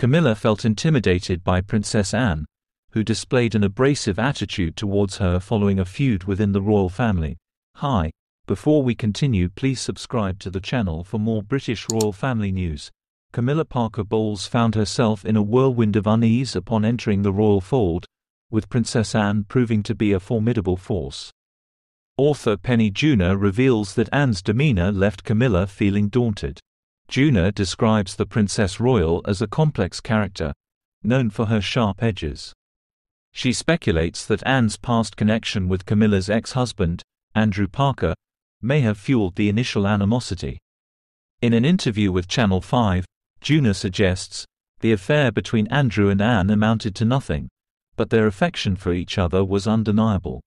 Camilla felt intimidated by Princess Anne, who displayed an abrasive attitude towards her following a feud within the royal family. Hi. Before we continue please subscribe to the channel for more British royal family news. Camilla Parker Bowles found herself in a whirlwind of unease upon entering the royal fold, with Princess Anne proving to be a formidable force. Author Penny Junor reveals that Anne's demeanor left Camilla feeling daunted. Junor describes the Princess Royal as a complex character, known for her sharp edges. She speculates that Anne's past connection with Camilla's ex-husband, Andrew Parker, may have fueled the initial animosity. In an interview with Channel 5, Junor suggests, the affair between Andrew and Anne amounted to nothing, but their affection for each other was undeniable.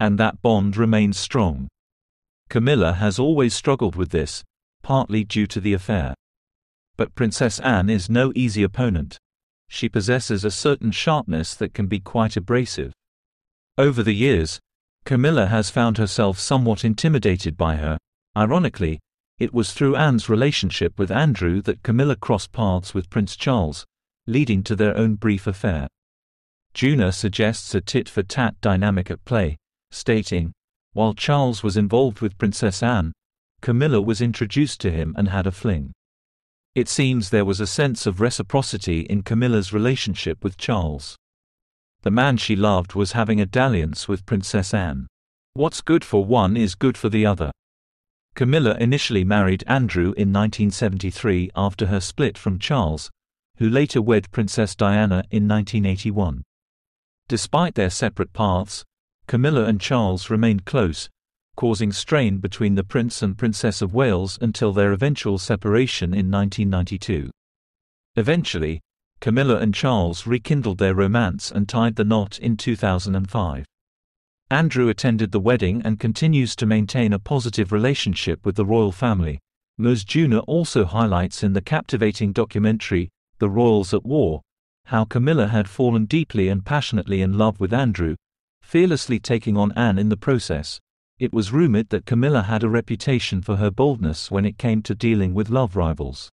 And that bond remains strong. Camilla has always struggled with this, partly due to the affair. But Princess Anne is no easy opponent she possesses a certain sharpness that can be quite abrasive. Over the years, Camilla has found herself somewhat intimidated by her. Ironically, it was through Anne's relationship with Andrew that Camilla crossed paths with Prince Charles, leading to their own brief affair. Junor suggests a tit-for-tat dynamic at play, stating, while Charles was involved with Princess Anne, Camilla was introduced to him and had a fling. It seems there was a sense of reciprocity in Camilla's relationship with Charles. The man she loved was having a dalliance with Princess Anne. What's good for one is good for the other. Camilla initially married Andrew in 1973 after her split from Charles, who later wed Princess Diana in 1981. Despite their separate paths, Camilla and Charles remained close, causing strain between the Prince and Princess of Wales until their eventual separation in 1992. Eventually, Camilla and Charles rekindled their romance and tied the knot in 2005. Andrew attended the wedding and continues to maintain a positive relationship with the royal family. Junor also highlights in the captivating documentary, The Royals at War, how Camilla had fallen deeply and passionately in love with Andrew, fearlessly taking on Anne in the process. It was rumored that Camilla had a reputation for her boldness when it came to dealing with love rivals.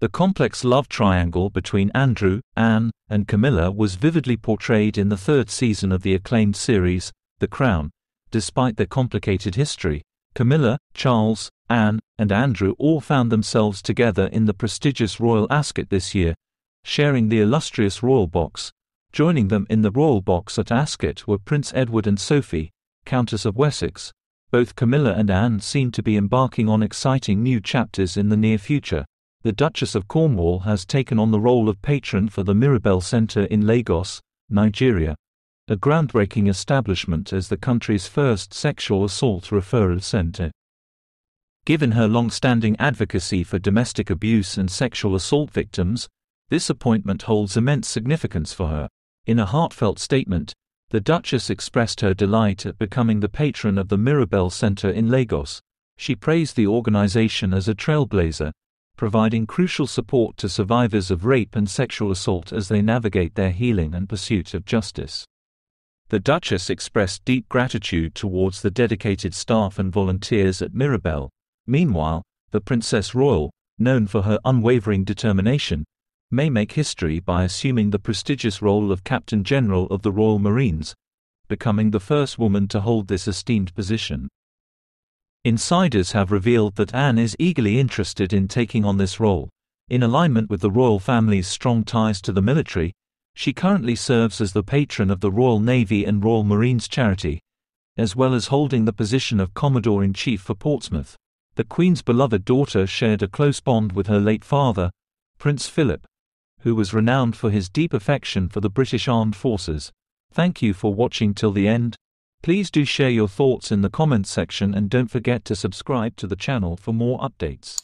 The complex love triangle between Andrew, Anne, and Camilla was vividly portrayed in the third season of the acclaimed series, The Crown. Despite their complicated history, Camilla, Charles, Anne, and Andrew all found themselves together in the prestigious Royal Ascot this year, sharing the illustrious Royal Box. Joining them in the Royal Box at Ascot were Prince Edward and Sophie, Countess of Wessex, both Camilla and Anne seem to be embarking on exciting new chapters in the near future. The Duchess of Cornwall has taken on the role of patron for the Mirabel Center in Lagos, Nigeria, a groundbreaking establishment as the country's first sexual assault referral center. Given her long-standing advocacy for domestic abuse and sexual assault victims, this appointment holds immense significance for her. In a heartfelt statement, the Duchess expressed her delight at becoming the patron of the Mirabel Center in Lagos. She praised the organization as a trailblazer, providing crucial support to survivors of rape and sexual assault as they navigate their healing and pursuit of justice. The Duchess expressed deep gratitude towards the dedicated staff and volunteers at Mirabel. Meanwhile, the Princess Royal, known for her unwavering determination, may make history by assuming the prestigious role of Captain General of the Royal Marines, becoming the first woman to hold this esteemed position. Insiders have revealed that Anne is eagerly interested in taking on this role. In alignment with the royal family's strong ties to the military, she currently serves as the patron of the Royal Navy and Royal Marines charity, as well as holding the position of Commodore-in-Chief for Portsmouth. The Queen's beloved daughter shared a close bond with her late father, Prince Philip, who was renowned for his deep affection for the British Armed Forces. Thank you for watching till the end. Please do share your thoughts in the comments section and don't forget to subscribe to the channel for more updates.